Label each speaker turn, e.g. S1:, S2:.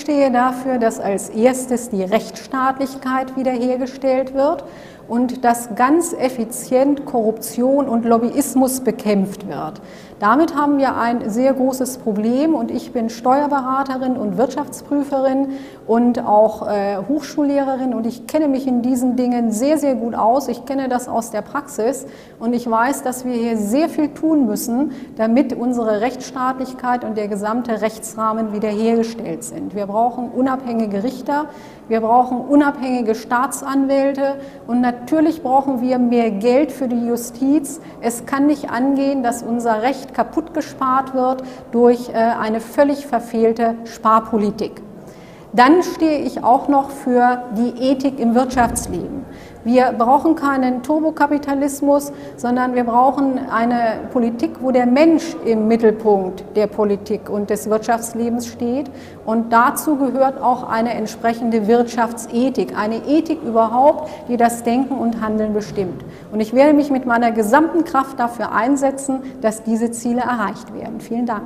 S1: stehe dafür, dass als erstes die Rechtsstaatlichkeit wiederhergestellt wird und dass ganz effizient Korruption und Lobbyismus bekämpft wird. Damit haben wir ein sehr großes Problem und ich bin Steuerberaterin und Wirtschaftsprüferin und auch äh, Hochschullehrerin und ich kenne mich in diesen Dingen sehr, sehr gut aus. Ich kenne das aus der Praxis und ich weiß, dass wir hier sehr viel tun müssen, damit unsere Rechtsstaatlichkeit und der gesamte Rechtsrahmen wiederhergestellt sind. Wir brauchen unabhängige Richter, wir brauchen unabhängige Staatsanwälte und natürlich brauchen wir mehr Geld für die Justiz. Es kann nicht angehen, dass unser Recht kaputt gespart wird durch äh, eine völlig verfehlte Sparpolitik. Dann stehe ich auch noch für die Ethik im Wirtschaftsleben. Wir brauchen keinen Turbokapitalismus, sondern wir brauchen eine Politik, wo der Mensch im Mittelpunkt der Politik und des Wirtschaftslebens steht. Und dazu gehört auch eine entsprechende Wirtschaftsethik, eine Ethik überhaupt, die das Denken und Handeln bestimmt. Und ich werde mich mit meiner gesamten Kraft dafür einsetzen, dass diese Ziele erreicht werden. Vielen Dank.